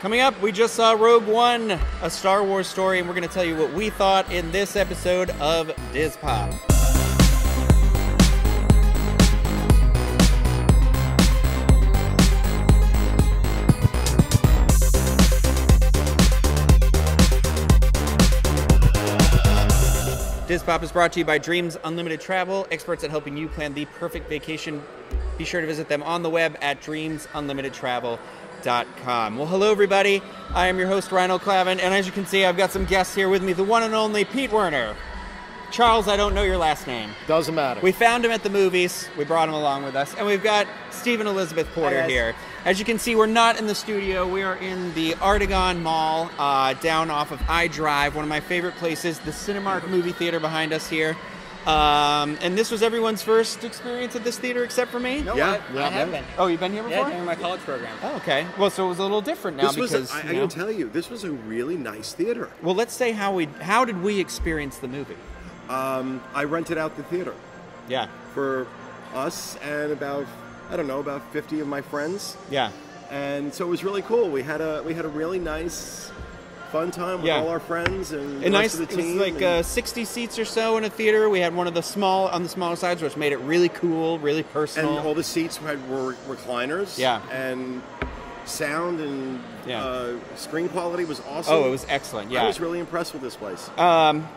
Coming up, we just saw Rogue One, a Star Wars story, and we're going to tell you what we thought in this episode of DIS Pop. DIS Pop is brought to you by Dreams Unlimited Travel, experts at helping you plan the perfect vacation. Be sure to visit them on the web at dreamsunlimitedtravel.com. Well, hello, everybody. I am your host, Ryan Clavin, and as you can see, I've got some guests here with me the one and only Pete Werner. Charles, I don't know your last name. Doesn't matter. We found him at the movies. We brought him along with us. And we've got Stephen Elizabeth Porter here. As you can see, we're not in the studio. We are in the Artegon Mall uh, down off of I Drive, one of my favorite places, the Cinemark movie theater behind us here. Um, and this was everyone's first experience at this theater except for me? No, Yeah, I, yeah, I have yeah. been. Oh, you've been here before? Yeah, before? during my college program. Oh, okay. Well, so it was a little different now This was, because. I, you I can tell you, this was a really nice theater. well, let's say how we how did we experience the movie? Um, I rented out the theater Yeah, for us and about, I don't know, about 50 of my friends. yeah. And so it was really cool. We had a we had a really nice, fun time with Yeah. all our friends and A the nice, it was like uh, 60 seats or so in a theater. We had one of the small on the smaller sides, which made it really cool, really personal. and all the seats had were recliners. Yeah. And sound and Yeah. uh, screen quality was awesome. oh, it was excellent. Yeah. I was really impressed with this place. um,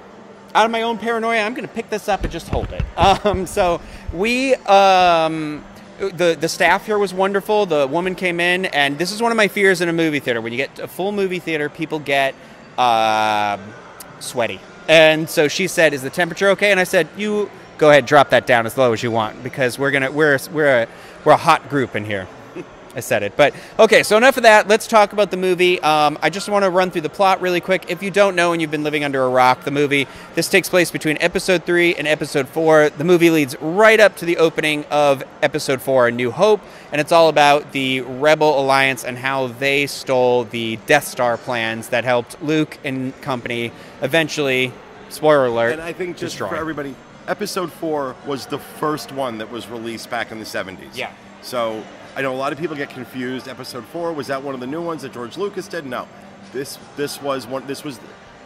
out of my own paranoia, I'm going to pick this up and just hold it. Um, so we, um, the the staff here was wonderful. The woman came in, and this is one of my fears in a movie theater. When you get a full movie theater, people get um sweaty, and so she said, "Is the temperature okay?" And I said, "You go ahead, drop that down as low as you want, because we're gonna we're we're a we're a hot group in here." I said it. But okay, so enough of that. Let's talk about the movie. Um, I just want to run through the plot really quick. If you don't know and you've been living under a rock, the movie, this takes place between episode three and episode four. The movie leads right up to the opening of episode four, A New Hope, and it's all about the Rebel Alliance and how they stole the Death Star plans that helped Luke and company eventually, spoiler alert, And I think just destroy. for everybody, episode four was the first one that was released back in the 70s. Yeah. So I know a lot of people get confused. Episode four was that one of the new ones that George Lucas did? No, this this was one. This was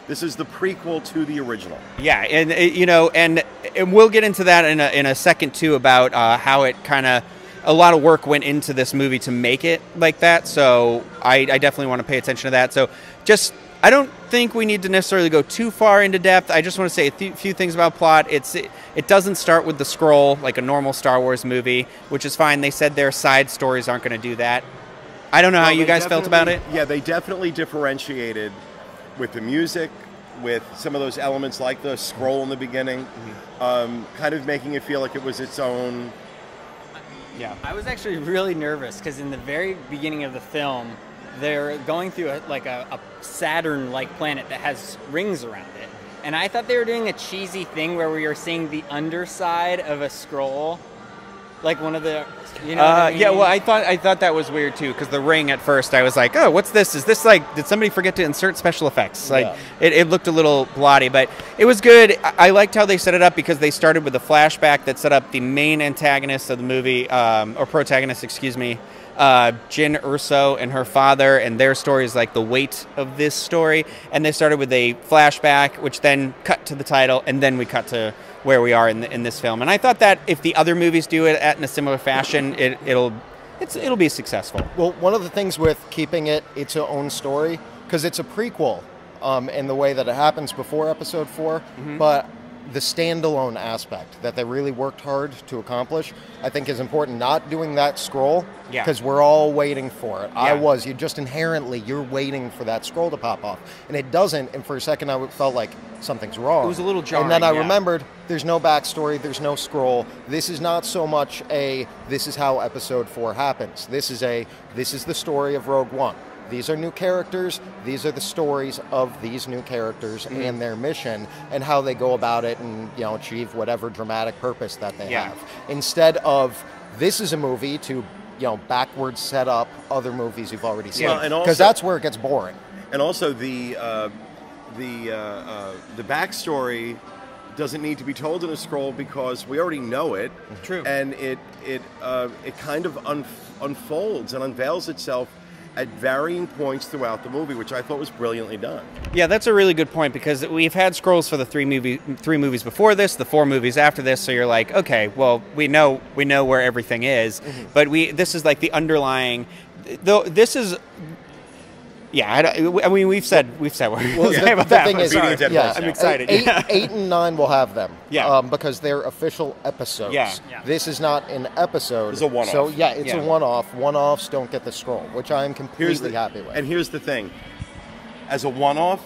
this is the prequel to the original. Yeah, and uh, you know, and, and we'll get into that in a, in a second too about uh, how it kind of a lot of work went into this movie to make it like that. So I, I definitely want to pay attention to that. So just I don't think we need to necessarily go too far into depth. I just want to say a th- few things about plot. It's it, it doesn't start with the scroll like a normal Star Wars movie, which is fine. They said their side stories aren't going to do that. I don't know how you guys felt about it. Yeah, they definitely differentiated with the music, with some of those elements like the scroll in the beginning, Mm-hmm. um, kind of making it feel like it was its own. Yeah. I was actually really nervous because in the very beginning of the film, they're going through a, like a, a Saturn-like planet that has rings around it, and I thought they were doing a cheesy thing where we were seeing the underside of a scroll, like one of the, you know. Uh, I mean? yeah, well, I thought I thought that was weird too because the ring at first I was like, oh, what's this? Is this like did somebody forget to insert special effects? Like Yeah. it, it looked a little blotty, but it was good. I, I liked how they set it up because they started with a flashback that set up the main antagonist of the movie um, or protagonist, excuse me. Uh, Jyn Erso and her father, and their story is like the weight of this story. And they started with a flashback, which then cut to the title, and then we cut to where we are in, the, in this film. And I thought that if the other movies do it at in a similar fashion, it, it'll it's, it'll be successful. Well, one of the things with keeping it its own story, because it's a prequel um, in the way that it happens before episode 4 Mm-hmm. but the standalone aspect that they really worked hard to accomplish, I think is important. Not doing that scroll, Yeah. because we're all waiting for it. I was. You just inherently, you're waiting for that scroll to pop off. And it doesn't, and for a second I felt like something's wrong. It was a little jarring. And then I yeah. remembered there's no backstory, there's no scroll. This is not so much a this is how episode four happens. This is a this is the story of Rogue One. These are new characters. These are the stories of these new characters Mm-hmm. and their mission and how they go about it and you know achieve whatever dramatic purpose that they Yeah. have. Instead of this is a movie to you know backwards set up other movies you've already seen because also- that's where it gets boring. And also the uh, the uh, uh, the backstory doesn't need to be told in a scroll because we already know it. True. And it it uh, it kind of un- unfolds and unveils itself at varying points throughout the movie, which I thought was brilliantly done. Yeah, that's a really good point because we've had scrolls for the three movie three movies before this, the four movies after this. So you're like, okay, well, we know we know where everything is, mm-hmm. but we this is like the underlying. Though this is. Yeah, I, don't- I mean we've said we've said what we Well, say the, about the that. thing but is, sorry. Dead yeah, I'm excited. Eight, yeah. eight and nine will have them. Yeah. Um, because they're official episodes. Yeah. Yeah. This is not an episode. It's a one-off. So yeah, it's Yeah. a one-off. One-offs don't get the scroll, which I am completely the, happy with. And here's the thing: as a one-off,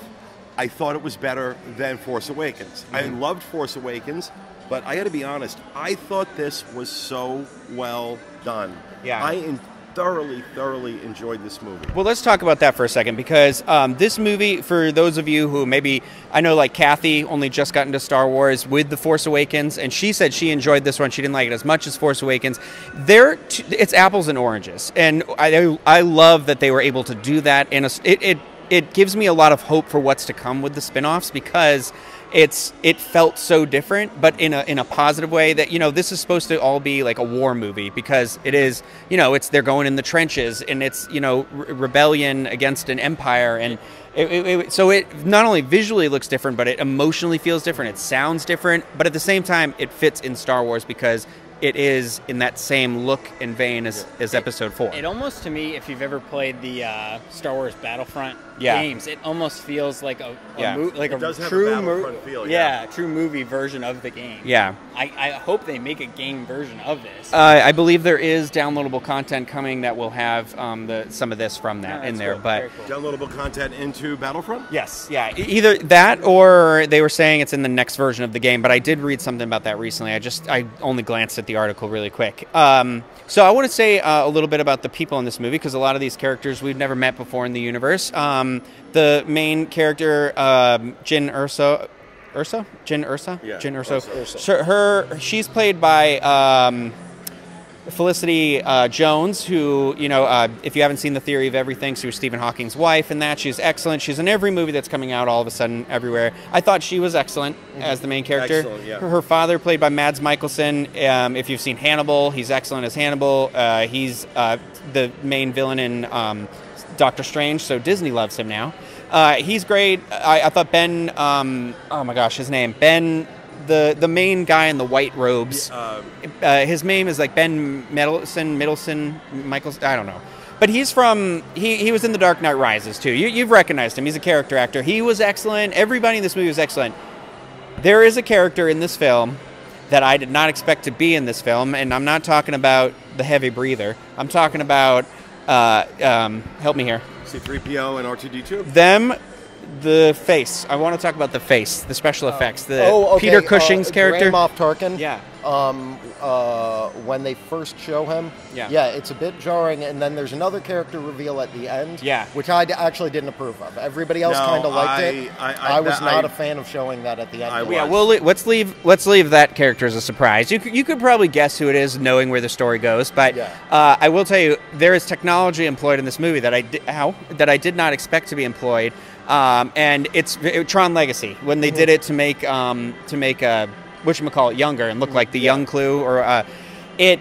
I thought it was better than Force Awakens. I Mm-hmm. loved Force Awakens, but I got to be honest. I thought this was so well done. Yeah. I in- thoroughly, thoroughly enjoyed this movie. Well, let's talk about that for a second because um, this movie, for those of you who maybe, I know like Kathy only just got into Star Wars with The Force Awakens, and she said she enjoyed this one. She didn't like it as much as Force Awakens. They're t- it's apples and oranges, and I I love that they were able to do that. And it it it gives me a lot of hope for what's to come with the spin-offs because it's it felt so different but in a in a positive way that you know this is supposed to all be like a war movie because it is you know it's they're going in the trenches and it's you know re- rebellion against an empire and it, it, it- so it not only visually looks different but it emotionally feels different. It sounds different but at the same time it fits in Star Wars because it is in that same look and vein as, as episode 4 It almost to me, if you've ever played the uh, Star Wars Battlefront Yeah. games, it almost feels like a, a Yeah. mo- like It a does a true Battlefront mo- feel, yeah. yeah. true movie version of the game. yeah I, I hope they make a game version of this. Uh, I believe there is downloadable content coming that will have um, the some of this from that in there. cool. But cool. Downloadable content into Battlefront. yes, yeah, either that or they were saying it's in the next version of the game. But I did read something about that recently. I just I only glanced at the article really quick. Um, so I want to say uh, a little bit about the people in this movie because a lot of these characters we've never met before in the universe. Um, the main character, um, Jyn Erso. Ursa? Jin Ursa? Yeah, Jyn Erso. Ursa. Her, she's played by um, Felicity uh, Jones, who, you know, uh, if you haven't seen The Theory of Everything, she was Stephen Hawking's wife and that. She's excellent. She's in every movie that's coming out all of a sudden everywhere. I thought she was excellent as the main character. Yeah. Her, her father, played by Mads Mikkelsen. Um, if you've seen Hannibal, he's excellent as Hannibal. Uh, he's uh, the main villain in um, Doctor Strange, so Disney loves him now. Uh, he's great. I, I thought Ben, um, oh my gosh, his name, Ben, the, the main guy in the white robes Uh, uh, his name is like Ben Middleton, Middleton, Michael. I don't know, but he's from. He, he was in The Dark Knight Rises too. You, you've recognized him. He's a character actor. He was excellent. Everybody in this movie was excellent. There is a character in this film that I did not expect to be in this film, and I'm not talking about the heavy breather. I'm talking about. Uh, um, help me here. C3PO and R2D2. Them, the face. I want to talk about the face, the special effects, the oh, okay. Peter Cushing's uh, character. Grand Moff Tarkin. Yeah. Um, uh, when they first show him. Yeah. Yeah, it's a bit jarring, and then there's another character reveal at the end. Yeah. Which I d- actually didn't approve of. Everybody else No, kind of liked I- it. I- I- was that- not I- a fan of showing that at the end. I of Yeah, was. well, le- let's leave let's leave that character as a surprise. You could, you could probably guess who it is, knowing where the story goes. But Yeah. uh, I will tell you, there is technology employed in this movie that I di- how that I did not expect to be employed, um, and it's it, Tron Legacy when they did it to make um, to make uh, what call it younger and look like the young Clu or uh, it.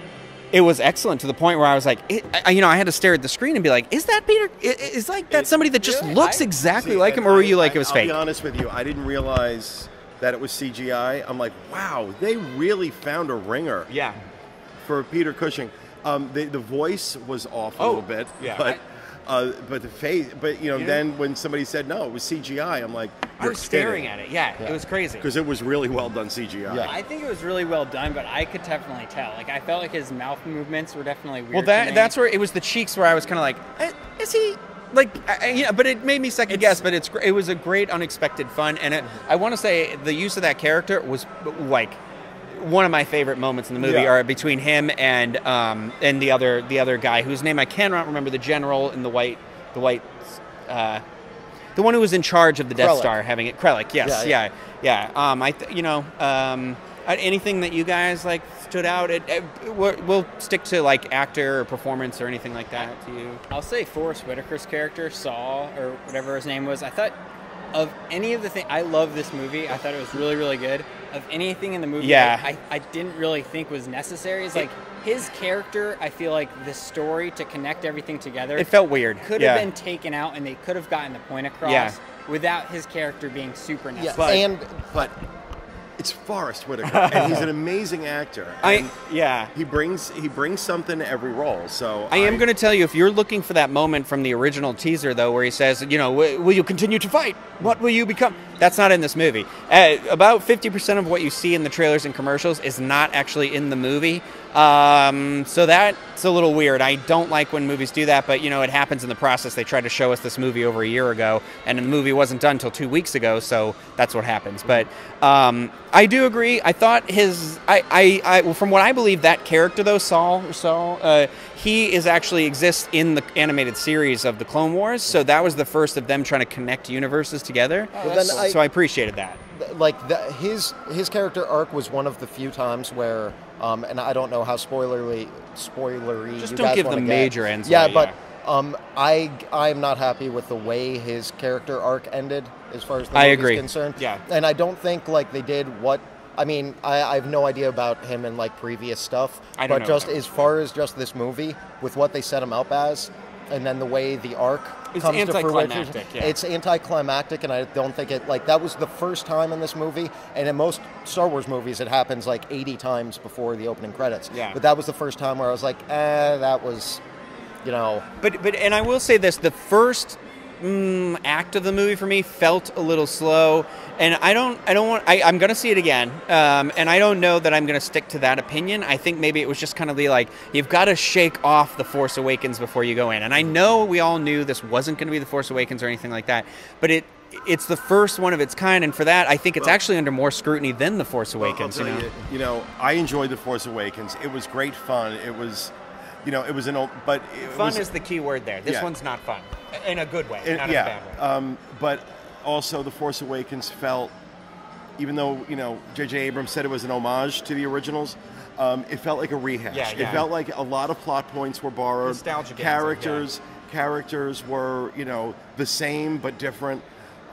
It was excellent to the point where I was like, it, I, you know, I had to stare at the screen and be like, "Is that Peter? i- i- Is like that somebody that just really? looks I- exactly See, like him, or were you like I- it was I'll fake?" be honest with you. I didn't realize that it was CGI. I'm like, wow, they really found a ringer Yeah. for Peter Cushing. Um, the the voice was off a Oh, little bit, yeah. but uh, but the face, but you know, Yeah. then when somebody said no, it was CGI, I'm like, I was staring at it. Yeah, it was crazy. because it was really well done CGI. Yeah. I think it was really well done, but I could definitely tell. Like I felt like his mouth movements were definitely weird. Well, to that me. that's where it was the cheeks where I was kind of like, "Eh, is he like, I, I- yeah? But it made me second guess. But it's it was a great unexpected fun, and it, I want to say the use of that character was like one of my favorite moments in the movie Yeah. are between him and um and the other the other guy whose name I cannot remember the general in the white the white uh the one who was in charge of the Death Krellick. Star having it Krellick yes Yeah, yeah yeah, um I th- you know um uh, anything that you guys like stood out it, it, we're- we'll stick to like actor or performance or anything like that to you I'll say Forest Whitaker's character, Saul or whatever his name was. I thought of any of the thing, I love this movie. I thought it was really, really good. Of anything in the movie, Yeah. I, I, I didn't really think was necessary. It's like his character. I feel like the story to connect everything together. It felt weird. could yeah. have been taken out, and they could have gotten the point across Yeah. without his character being super Yeah, necessary. and But it's Forest Whitaker, and he's an amazing actor. I yeah. he brings he brings something to every role. So I am going to tell you if you're looking for that moment from the original teaser, though, where he says, you know, will you continue to fight? What will you become? That's not in this movie. Uh, about 50% of what you see in the trailers and commercials is not actually in the movie. Um, so that's a little weird. I don't like when movies do that, but, you know, it happens in the process. They tried to show us this movie over a year ago, and the movie wasn't done until two weeks ago, so that's what happens. But um, I do agree. I thought his, I, I, I well, from what I believe, that character, though, Saul, Saul, uh, he is actually exists in the animated series of the Clone Wars. So that was the first of them trying to connect universes together. Well, then I- so I appreciated that. like the, his his character arc was one of the few times where, um, and I don't know how spoilerly spoilery. Just you don't guys give wanna the get. major ends Yeah, but yeah. um, I I'm not happy with the way his character arc ended as far as the I movie's agree. concerned. Yeah. and I don't think like they did what. I mean, I, I have no idea about him in like previous stuff, I don't but know just as far as just this movie, with what they set him up as, and then the way the arc It's comes to fruition, anticlimactic, yeah. it's anticlimactic, and I don't think it like that was the first time in this movie. And in most Star Wars movies, it happens like 80 times before the opening credits. Yeah. But that was the first time where I was like, eh, that was, you know, But but and I will say this: the first mm, act of the movie for me felt a little slow, and I don't I don't want I, I'm gonna see it again, um, and I don't know that I'm gonna stick to that opinion. I think maybe it was just kind of the like you've got to shake off the Force Awakens before you go in, and I know we all knew this wasn't going to be the Force Awakens or anything like that, but it. It's the first one of its kind, and for that, I think it's Well- actually under more scrutiny than the Force Awakens. tell you know, you, you know, I enjoyed the Force Awakens. It was great fun. It was, you know, it was an old, but it fun was, is the key word there. This Yeah. one's not fun, in a good way, it- not in a yeah. bad way. Um, but also, the Force Awakens felt, even though you know, J.J. Abrams said it was an homage to the originals. Um, it felt like a rehash. Yeah, yeah. It felt like a lot of plot points were borrowed. Nostalgia characters, characters were you know the same but different.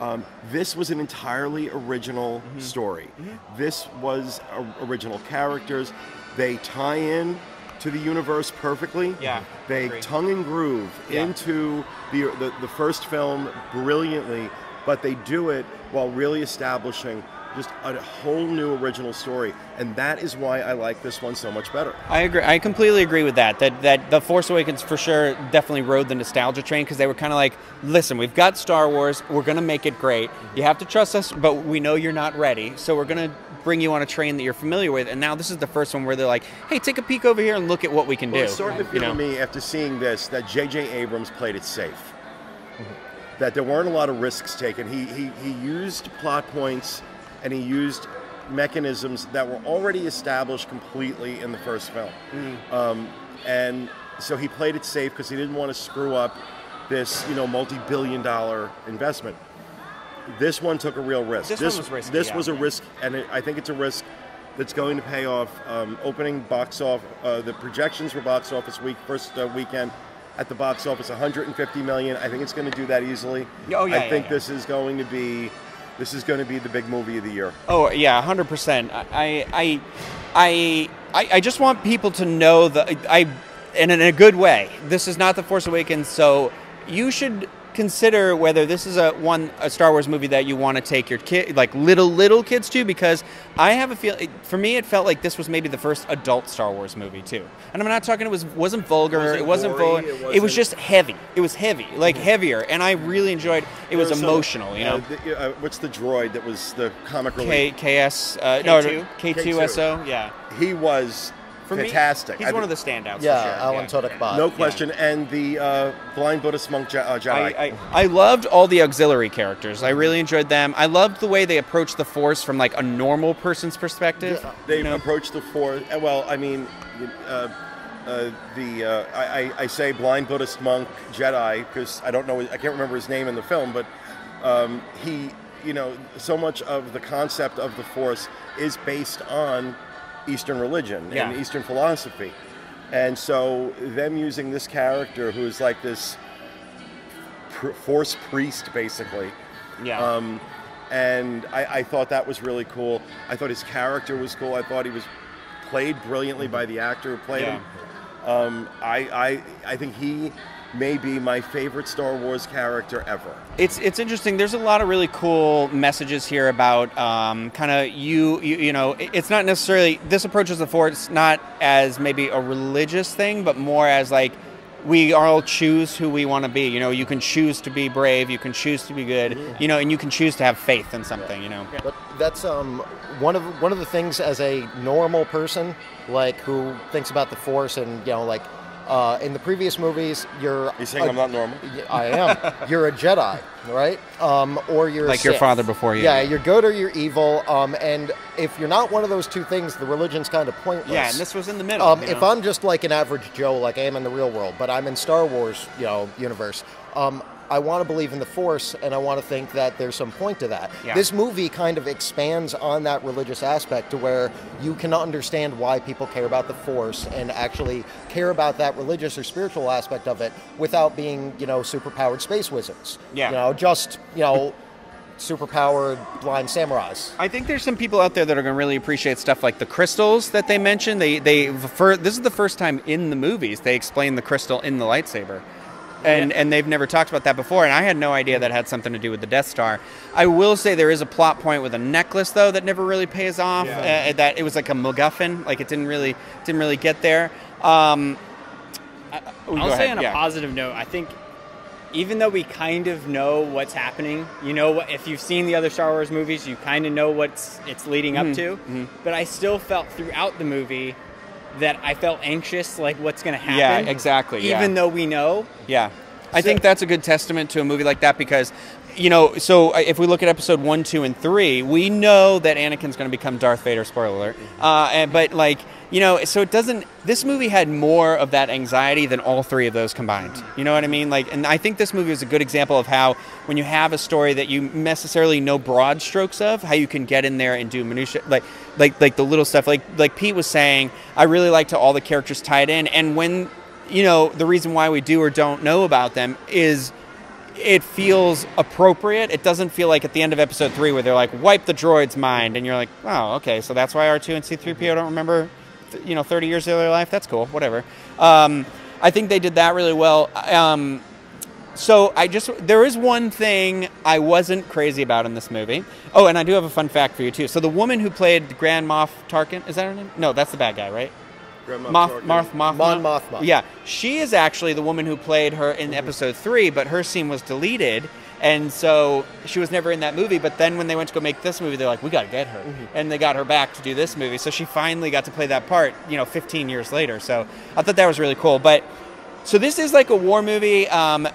Um, this was an entirely original Mm-hmm. story. This was a, original characters. They tie in to the universe perfectly. Yeah, They agree. tongue and groove Yeah. into the, the the first film brilliantly, but they do it while really establishing just a whole new original story, and that is why I like this one so much better. I agree. I completely agree with that. That that the Force Awakens for sure definitely rode the nostalgia train because they were kind of like, listen, we've got Star Wars, we're gonna make it great. You have to trust us, but we know you're not ready, so we're gonna bring you on a train that you're familiar with. And now this is the first one where they're like, hey, take a peek over here and look at what we can Well, do. it's starting to you feel know? to me after seeing this that J.J. Abrams played it safe. Mm-hmm. That there weren't a lot of risks taken. He, he he used plot points and he used mechanisms that were already established completely in the first film. Mm. Um, and so he played it safe because he didn't want to screw up this you know multi-billion-dollar investment. This one took a real risk. This one was risky, This yeah. was a risk, and it, I think it's a risk that's going to pay off. Um, opening box off, uh, the projections for box office week first uh, weekend at the box office 150 million. I think it's going to do that easily. Oh, yeah, I yeah, think yeah. this is going to be this is going to be the big movie of the year. Oh yeah, hundred percent. I I I I I just want people to know that I and in a good way. This is not the Force Awakens, so you should consider whether this is a one a Star Wars movie that you want to take your kid like little little kids to because I have a feel for me it felt like this was maybe the first adult Star Wars movie too. And I'm not talking it was wasn't vulgar, Wasn't it wasn't gory, vulgar. it It, was just heavy. It was heavy, like heavier, and I really enjoyed it was some, emotional, you know. uh, the- uh, what's the droid that was the comic relief? K KS uh, no K2? K2SO yeah. he was For fantastic. me, he's I one of the standouts. yeah, for sure. Alan yeah. Tudyk bot. No Yeah. question. And the uh, blind Buddhist monk Je- uh, Jedi. I, I, I loved all the auxiliary characters. I really enjoyed them. I loved the way they approached the Force from like a normal person's perspective. Yeah. They you know? approached the Force. uh, Well, I mean, uh, uh, the uh, I, I- I say blind Buddhist monk Jedi because I don't know. I can't remember his name in the film, but um, he, you know, so much of the concept of the Force is based on Eastern religion Yeah. and Eastern philosophy, and so them using this character who's like this pr- Force priest, basically. Yeah. Um, and I, I thought that was really cool. I thought his character was cool. I thought he was played brilliantly by the actor who played Yeah. him. Um, I, I, I think he may be my favorite Star Wars character ever. It's it's interesting. There's a lot of really cool messages here about um, kind of you, you you know. It's not necessarily this approaches the force not as maybe a religious thing, but more as like we all choose who we want to be. You know, you can choose to be brave, you can choose to be good, you know, and you can choose to have faith in something. You know. But that's um, one of one of the things as a normal person, like who thinks about the Force, and you know, like uh, in the previous movies, you're. You saying a- I'm not normal? I am. You're a Jedi, right? Um, or you're a Like your father before you. Yeah, you're good or you're evil. Um, and if you're not one of those two things, the religion's kind of pointless. Yeah, and this was in the middle. Um, you if know? I'm just like an average Joe, like I am in the real world, but I'm in Star Wars, you know, universe. Um, I want to believe in the Force, and I want to think that there's some point to that. Yeah. This movie kind of expands on that religious aspect to where you can understand why people care about the Force and actually care about that religious or spiritual aspect of it without being, you know, superpowered space wizards. Yeah. You know, just you know, superpowered blind samurais. I think there's some people out there that are going to really appreciate stuff like the crystals that they mentioned. They they for, this is the first time in the movies they explain the crystal in the lightsaber. And, and they've never talked about that before, and I had no idea that had something to do with the Death Star. I will say there is a plot point with a necklace though that never really pays off. Yeah. Uh, that it was like a MacGuffin, like it didn't really didn't really get there. Um, I- oh, I'll go say ahead, on a yeah. positive note, I think even though we kind of know what's happening, you know, if you've seen the other Star Wars movies, you kind of know what's it's leading Mm-hmm. up to. But I still felt throughout the movie that I felt anxious, like what's going to happen. Yeah, exactly, yeah. Even though we know, Yeah. I think that's a good testament to a movie like that because, you know, so uh, if we look at episode one, two, and three, we know that Anakin's going to become Darth Vader, spoiler alert. Uh, and, but, like, you know, so it doesn't, this movie had more of that anxiety than all three of those combined. You know what I mean? Like, and I think this movie is a good example of how when you have a story that you necessarily know broad strokes of, how you can get in there and do minutia, like, like, like the little stuff. Like, like Pete was saying, I really like to all the characters tied in. And when you know, the reason why we do or don't know about them is it feels appropriate. It doesn't feel like at the end of episode three where they're like, wipe the droid's mind. And you're like, oh, okay, so that's why R2 and C3PO don't remember, you know, 30 years of their life? That's cool, whatever. Um, I think they did that really well. Um, so I just, there is one thing I wasn't crazy about in this movie. Oh, and I do have a fun fact for you, too. So the woman who played Grand Moff Tarkin, is that her name? No, that's the bad guy, right? Grandma Moth, Marth, Mothma. Mon Mothma. Yeah, she is actually the woman who played her in episode three, but her scene was deleted, and so she was never in that movie. But then when they went to go make this movie, they're like, "We got to get her," and they got her back to do this movie. So she finally got to play that part, you know, 15 years later. So I thought that was really cool. But so this is like a war movie. Um,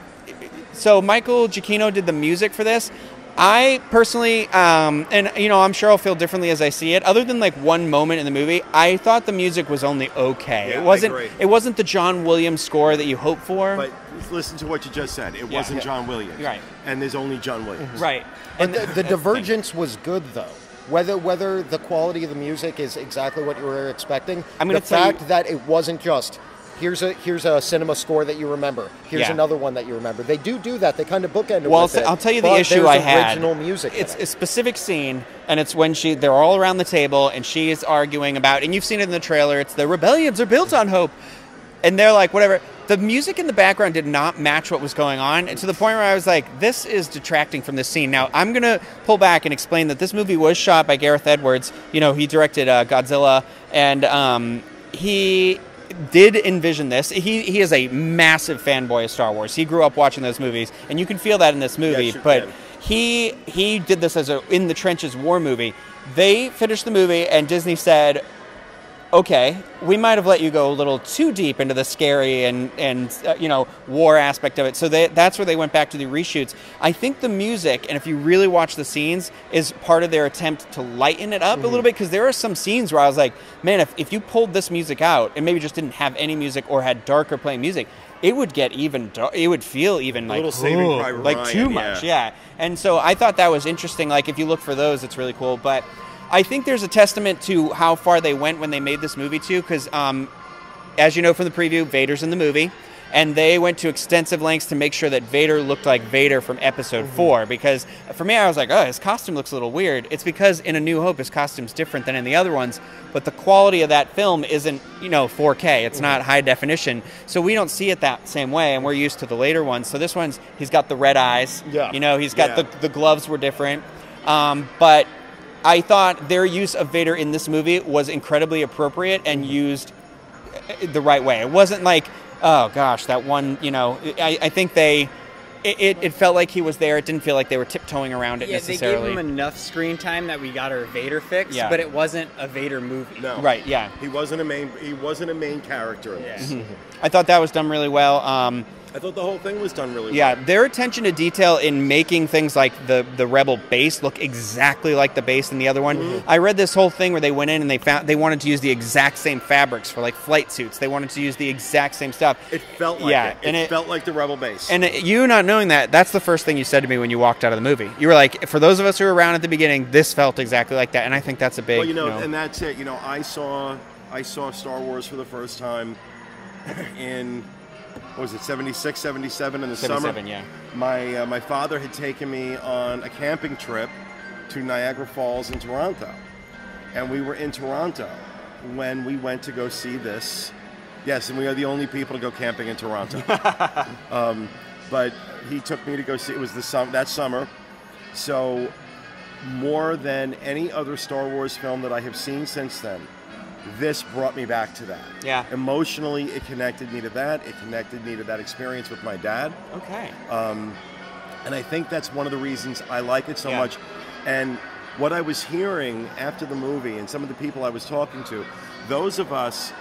so Michael Giacchino did the music for this. I personally, um, and you know, I'm sure I'll feel differently as I see it. Other than like one moment in the movie, I thought the music was only okay. Yeah, it wasn't. agree. It wasn't the John Williams score that you hope for. But listen to what you just said. It Yeah. wasn't Yeah. John Williams. Right. And there's only John Williams. right. But the, the divergence was good though. Whether whether the quality of the music is exactly what you were expecting, I'm gonna the tell you- fact that it wasn't just here's a here's a cinema score that you remember, here's Yeah. another one that you remember. They do do that. They kind of bookend it Well, with I'll, it. I'll tell you the issue I had. Original music. It's it. a specific scene, and it's when she they're all around the table, and she is arguing about, and you've seen it in the trailer. It's the rebellions are built on hope, and they're like whatever. The music in the background did not match what was going on, and to the point where I was like, "This is detracting from this scene." Now I'm gonna pull back and explain that this movie was shot by Gareth Edwards. You know, he directed uh, Godzilla, and um, he did envision this. He he is a massive fanboy of Star Wars. He grew up watching those movies, and you can feel that in this movie. Yes, you but can. he he did this as a in the trenches war movie. They finished the movie, and Disney said, "Okay, we might have let you go a little too deep into the scary and and uh, you know war aspect of it." So they, that's where they went back to the reshoots. I think the music, and if you really watch the scenes, is part of their attempt to lighten it up a little bit because there are some scenes where I was like, "Man, if if you pulled this music out and maybe just didn't have any music or had darker playing music." It would get even. dar- It would feel even like little Saving "Ugh," Private like Ryan, too yeah. much. Yeah. And so I thought that was interesting. Like if you look for those, it's really cool. But I think there's a testament to how far they went when they made this movie too, because um, as you know from the preview, Vader's in the movie. and they went to extensive lengths to make sure that Vader looked like Vader from Episode Mm-hmm. Four. Because for me, I was like, oh, his costume looks a little weird. It's because in A New Hope, his costume's different than in the other ones, but the quality of that film isn't, you know, 4K. It's not high definition, so we don't see it that same way, and we're used to the later ones. So this one's he's got the red eyes. Yeah. You know, he's got Yeah. the the gloves were different, um, but. I thought their use of Vader in this movie was incredibly appropriate and mm-hmm. used uh, the right way. It wasn't like, oh gosh, that one. You know, I, I think they. It, it, it felt like he was there. It didn't feel like they were tiptoeing around it Yeah, they gave him enough screen time that we got our Vader fix, Yeah. but it wasn't a Vader movie. No. right? Yeah. He wasn't a main. He wasn't a main character in this. Mm-hmm. I thought that was done really well. Um, I thought the whole thing was done really yeah, well. Yeah, their attention to detail in making things like the the rebel base look exactly like the base in the other one. Mm-hmm. I read this whole thing where they went in and they found they wanted to use the exact same fabrics for like flight suits. They wanted to use the exact same stuff. It felt like Yeah, it. It, and it- felt like the Rebel base. And it- you not knowing that, that's the first thing you said to me when you walked out of the movie. You were like, for those of us who were around at the beginning, this felt exactly like that, and I think that's a big. well, you know, and that's it. You know, I saw I saw Star Wars for the first time in what was it 76, 77 in the summer. 77, yeah. My uh, my father had taken me on a camping trip to Niagara Falls in Toronto, and we were in Toronto when we went to go see this. Yes, and we are the only people to go camping in Toronto. um, but he took me to go see. It was the sum that summer, so more than any other Star Wars film that I have seen since then, this brought me back to that. Yeah. Emotionally, it connected me to that. It connected me to that experience with my dad. okay. Um, and I think that's one of the reasons I like it so Yeah. much. And what I was hearing after the movie and some of the people I was talking to, those of us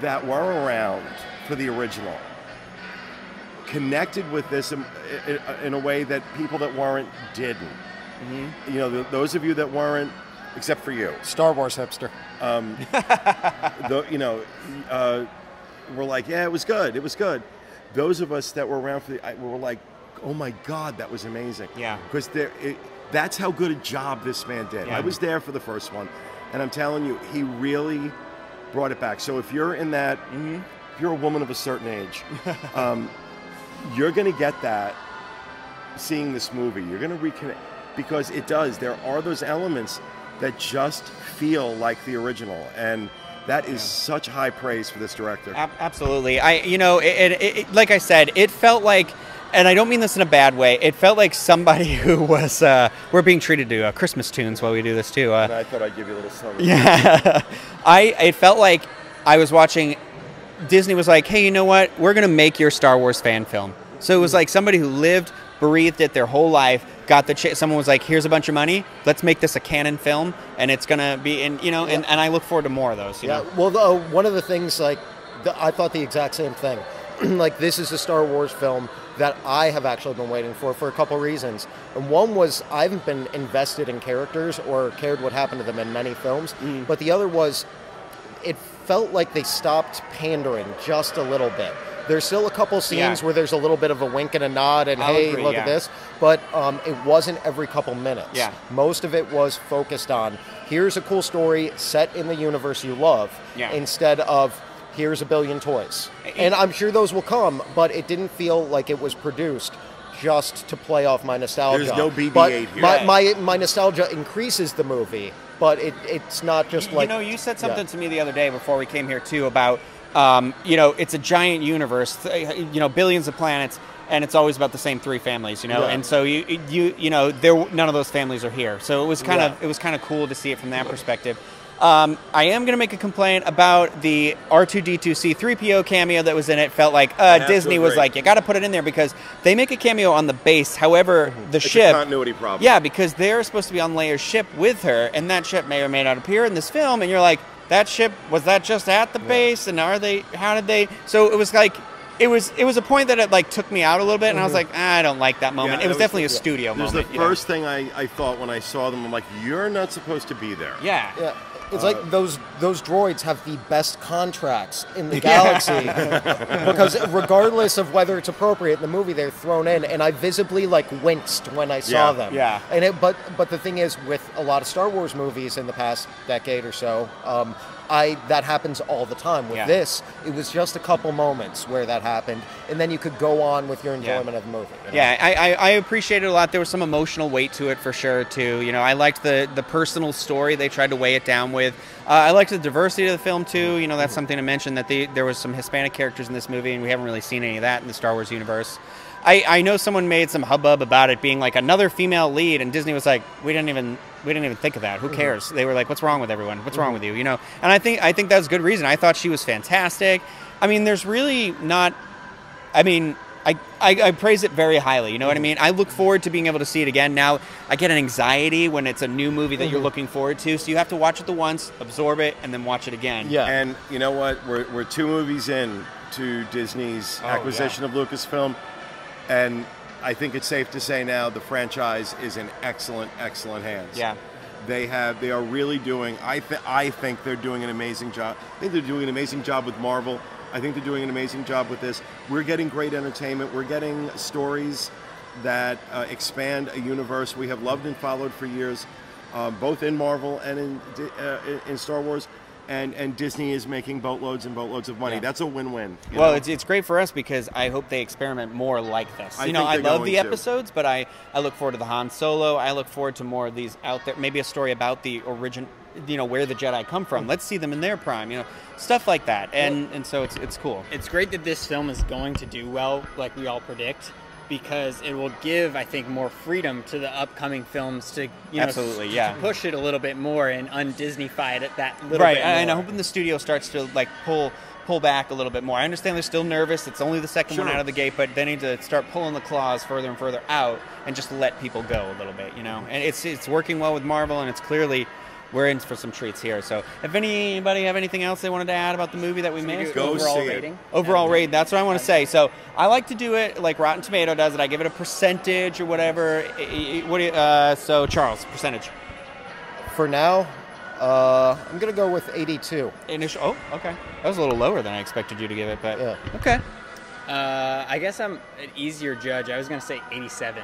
that were around for the original connected with this in, in, a way that people that weren't didn't. You know, th those of you that weren't, except for you, Star Wars hipster. the, you know, uh, were like, yeah, it was good, it was good. Those of us that were around for the, I, were like, oh my God, that was amazing. Yeah. Because there, it, that's how good a job this man did. Yeah. I was there for the first one, and I'm telling you, he really brought it back. So if you're in that, Mm-hmm. if you're a woman of a certain age, um, you're going to get that seeing this movie. You're going to reconnect because it does. There are those elements that just feel like the original, and that is such high praise for this director. Ab- absolutely. I, you know, it, it, it, like I said, it felt like, and I don't mean this in a bad way. It felt like somebody who was. Uh, we're being treated to uh, Christmas tunes while we do this too. Uh, And I thought I'd give you a little something. Yeah. I it felt like I was watching Disney was like, "Hey, you know what? We're going to make your Star Wars fan film." So it was like somebody who lived, breathed it their whole life, got the ch- someone was like, "Here's a bunch of money. Let's make this a canon film and it's going to be and you know, and, and I look forward to more of those, you Yeah, know. well, the, uh, one of the things like the, I thought the exact same thing. like this is a Star Wars film that I have actually been waiting for for a couple reasons. And one was I haven't been invested in characters or cared what happened to them in many films. Mm. But the other was it felt like they stopped pandering just a little bit. There's still a couple scenes Yeah. where there's a little bit of a wink and a nod and I'll hey, agree, look yeah. at this, but um, it wasn't every couple minutes. Yeah. Most of it was focused on here's a cool story set in the universe you love Yeah. instead of here's a billion toys. And I'm sure those will come, but it didn't feel like it was produced just to play off my nostalgia. There's no BB-8 But here. My, my, my nostalgia increases the movie, but it, it's not just You like You know, you said yeah. something to me the other day before we came here too about, um, you know, it's a giant universe, th- you know, billions of planets, and it's always about the same three families, you know, Yeah. and so you, you, you know, there none of those families are here, so it was kind Yeah. of, it was kind of cool to see it from that perspective. Um, I am going to make a complaint about the R2D2 C3PO cameo that was in it. Felt like uh, Disney was like, you got to put it in there because they make a cameo on the base. However, the It's ship a continuity problem. yeah, because they're supposed to be on Leia's ship with her, and that ship may or may not appear in this film. And you're like, that ship was that just at the base? And are they? How did they? So it was like, it was it was a point that it like took me out a little bit, and I was like, ah, I don't like that moment. Yeah, it was was- definitely a studio It was moment. the you know? first thing I, I thought when I saw them. I'm like, you're not supposed to be there. Yeah. Yeah. It's Uh, like those those droids have the best contracts in the galaxy because regardless of whether it's appropriate in the movie, they're thrown in, and I visibly like winced when I saw Yeah, them. yeah. And it, but but the thing is, with a lot of Star Wars movies in the past decade or so, um, I that happens all the time. With Yeah. this, it was just a couple moments where that happened, and then you could go on with your Yeah. enjoyment of the movie. you know? Yeah, I, I, I appreciated a lot. There was some emotional weight to it for sure too. You know, I liked the the personal story they tried to weigh it down with. Uh, I liked the diversity of the film too. You know, that's something to mention that they, there was some Hispanic characters in this movie, and we haven't really seen any of that in the Star Wars universe. I, I know someone made some hubbub about it being like another female lead, and Disney was like, we didn't even we didn't even think of that. Who mm-hmm. cares? They were like, what's wrong with everyone? What's wrong mm-hmm. with you? You know, and I think I think that was good reason. I thought she was fantastic. I mean, there's really not I mean, I, I, I praise it very highly. You know what I mm-hmm. mean? I look forward to being able to see it again. Now, I get an anxiety when it's a new movie that you're looking forward to. So you have to watch it the once, absorb it, and then watch it again. Yeah. And you know what? We're, we're two movies in to Disney's Oh, acquisition of Lucasfilm, and I think it's safe to say now the franchise is in excellent, excellent hands. Yeah. They have. They are really doing. I th- I think they're doing an amazing job. I think they're doing an amazing job with Marvel. I think they're doing an amazing job with this. We're getting great entertainment. We're getting stories that uh, expand a universe we have loved and followed for years, uh, both in Marvel and in uh, in- in Star Wars. And and Disney is making boatloads and boatloads of money. Yeah. That's a win-win. Well, know? it's, it's great for us because I hope they experiment more like this. I you know, I love the to. episodes, but I, I look forward to the Han Solo. I look forward to more of these out there. Maybe a story about the origin, you know, where the Jedi come from. Let's see them in their prime. You know, stuff like that. And and so it's it's cool. It's great that this film is going to do well, like we all predict, because it will give, I think, more freedom to the upcoming films to, you know, Absolutely, s- yeah. to push it a little bit more and undisneyfy it that little bit. right, bit and. I'm hoping the studio starts to like pull pull back a little bit more. I understand they're still nervous. It's only the second one out of the gate, but they need to start pulling the claws further and further out and just let people go a little bit, you know. And it's it's working well with Marvel, and it's clearly we're in for some treats here. So, if anybody have anything else they wanted to add about the movie that we Should we made, Go overall see it. rating. overall And- rate that's what i want to say so i like to do it like rotten tomato does it i give it a percentage or whatever I- I- what do you, uh, so charles percentage For now, uh, I'm gonna go with 82. initial oh okay that was a little lower than i expected you to give it but Yeah. okay Uh, I guess I'm an easier judge. I was going to say 87.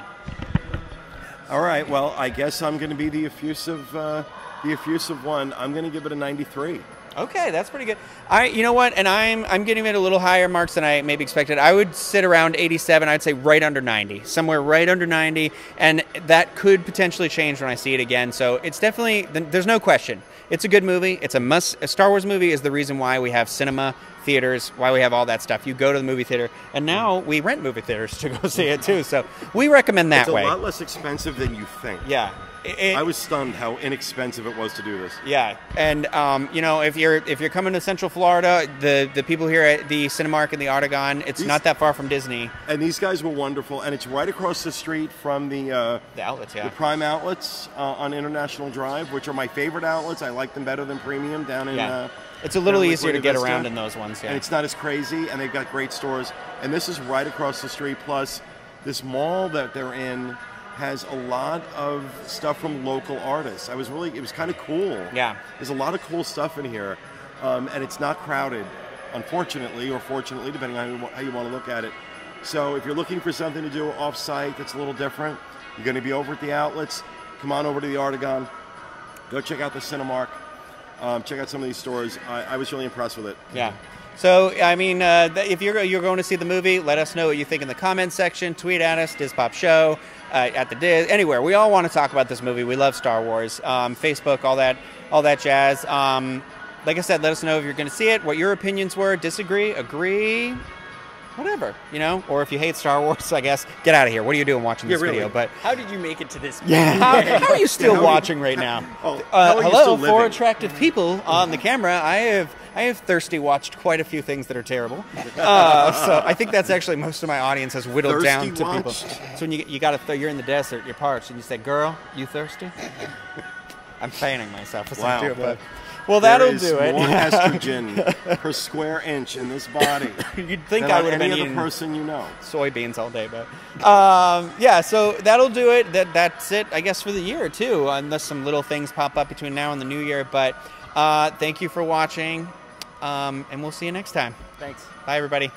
All right. Well, I guess I'm going to be the effusive, uh, the effusive one. I'm going to give it a 93. okay that's pretty good i you know what and i'm i'm getting it a little higher marks than i maybe expected i would sit around 87 i'd say right under 90 somewhere right under 90 and that could potentially change when i see it again so it's definitely there's no question it's a good movie it's a must a star wars movie is the reason why we have cinema theaters why we have all that stuff you go to the movie theater and now we rent movie theaters to go see it too so we recommend that It's a way lot less expensive than you think. yeah It- it- I was stunned how inexpensive it was to do this. yeah, and um, you know if you're if you're coming to Central Florida, the the people here at the Cinemark and the Artegon, it's These- not that far from Disney. And these guys were wonderful, and it's right across the street from the uh, The outlets, yeah. the Prime outlets uh, on International Drive, which are my favorite outlets. I like them better than Premium down in. Yeah. Uh, It's a little easier to get Vista. around in those ones. Yeah. and it's not as crazy, and they've got great stores. And this is right across the street. Plus, this mall that they're in has a lot of stuff from local artists. I was really, it was kind of cool. Yeah. there's a lot of cool stuff in here, um, and it's not crowded, unfortunately, or fortunately, depending on how you, how you want to look at it. So, if you're looking for something to do off-site that's a little different, you're going to be over at the outlets. Come on over to the Artegon. Go check out the Cinemark. Um, check out some of these stores. I, I was really impressed with it. Yeah. So I mean, uh, if you're you're going to see the movie, let us know what you think in the comments section. Tweet at us, Dispop Show, uh, at the DIS, anywhere. We all want to talk about this movie. We love Star Wars. Um, Facebook, all that, all that jazz. Um, like I said, let us know if you're going to see it, what your opinions were, disagree, agree, whatever, you know. Or if you hate Star Wars, I guess get out of here. What are you doing watching Yeah, this really. video? But How did you make it to this? yeah, how, how are you still How are you- watching right now? Oh, uh, how you hello, four attractive people on the camera. I have I have thirsty watched quite a few things that are terrible. Uh, so I think that's actually most of my audience has whittled down Thirsty to people. So when you you got to th- you're in the desert, you're parched, and you say, "Girl, you thirsty?" I'm fanning myself as I Wow. do it, but well, that'll There is do it. More estrogen per square inch in this body You'd think than I would have any been other person you know. soybeans all day, but um, yeah. So that'll do it. That that's it, I guess, for the year too, unless some little things pop up between now and the new year. But uh, thank you for watching, um, and we'll see you next time. Thanks. Bye, everybody.